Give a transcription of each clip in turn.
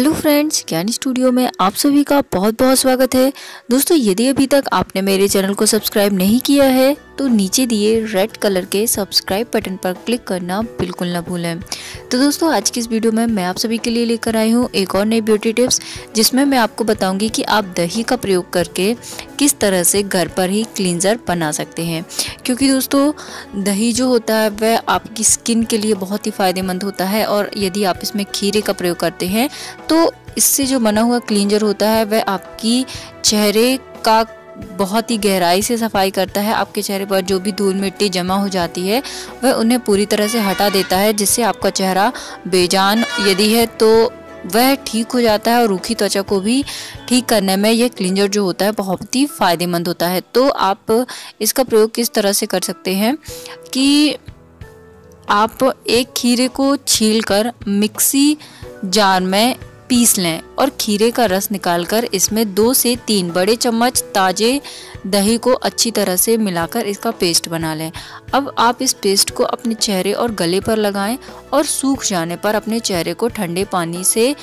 Hello friends, ज्ञान studio में आप सभी का बहुत बहुत स्वागत है। दोस्तों, यदि अभी तक आपने मेरे चैनल को सब्सक्राइब नहीं किया है तो नीचे दिए रेड कलर के सब्सक्राइब बटन पर क्लिक करना बिल्कुल ना भूलें। तो दोस्तों, आज की इस वीडियो में मैं आप सभी के लिए लेकर आई हूँ एक और नई ब्यूटी टिप्स जिसमें मैं आपको बताऊँगी कि आप दही का प्रयोग करके किस तरह से घर पर ही क्लींजर बना सकते हैं। क्योंकि दोस्तों, दही जो होता है, वह आपकी स्किन के लिए बहुत ही फ़ायदेमंद होता है और यदि आप इसमें खीरे का प्रयोग करते हैं तो इससे जो बना हुआ क्लींजर होता है, वह आपकी चेहरे का बहुत ही गहराई से सफ़ाई करता है आपके चेहरे पर, जो भी धूल मिट्टी जमा हो जाती है, वह उन्हें पूरी तरह से हटा देता है, जिससे आपका चेहरा बेजान यदि है तो वह ठीक हो जाता है और रूखी त्वचा को भी ठीक करने में यह क्लिंजर जो होता है बहुत ही फ़ायदेमंद होता है। तो आप इसका प्रयोग किस तरह से कर सकते हैं कि आप एक खीरे को छील कर मिक्सी जार में पीस लें और खीरे का रस निकालकर इसमें दो से तीन बड़े चम्मच ताज़े दही को अच्छी तरह से मिलाकर इसका पेस्ट बना लें। अब आप इस पेस्ट को अपने चेहरे और गले पर लगाएँ और सूख जाने पर अपने चेहरे को ठंडे पानी से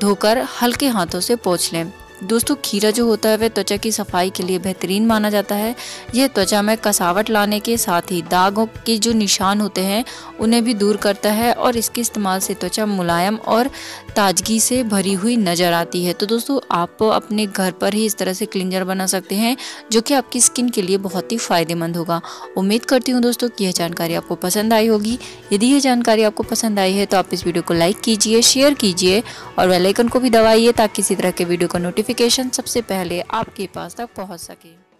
धोकर हल्के हाथों से पोछ लें। दोस्तों, खीरा जो होता है, वह त्वचा की सफ़ाई के लिए बेहतरीन माना जाता है। यह त्वचा में कसावट लाने के साथ ही दागों के जो निशान होते हैं, उन्हें भी दूर करता है और इसके इस्तेमाल से त्वचा मुलायम और ताजगी से भरी हुई नज़र आती है। तो दोस्तों, आप अपने घर पर ही इस तरह से क्लिंजर बना सकते हैं, जो कि आपकी स्किन के लिए बहुत ही फ़ायदेमंद होगा। उम्मीद करती हूँ दोस्तों, कि यह जानकारी आपको पसंद आई होगी। यदि यह जानकारी आपको पसंद आई है तो आप इस वीडियो को लाइक कीजिए, शेयर कीजिए और वेलाइकन को भी दबाइए, ताकि इसी तरह के वीडियो का नोटिफिकेशन सबसे पहले आपके पास तक पहुँच सके।